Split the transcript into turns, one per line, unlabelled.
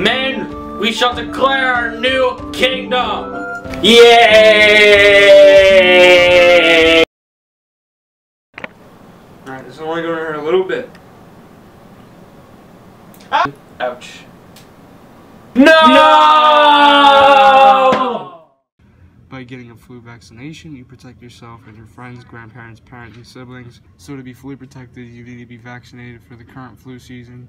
Men, we shall declare our new kingdom. Yay!
Alright, is only going to hurt a little bit. Ah!
Ouch. No!
By getting a flu vaccination, you protect yourself and your friends, grandparents, parents, and siblings. So to be fully protected, you need to be vaccinated for the current flu season.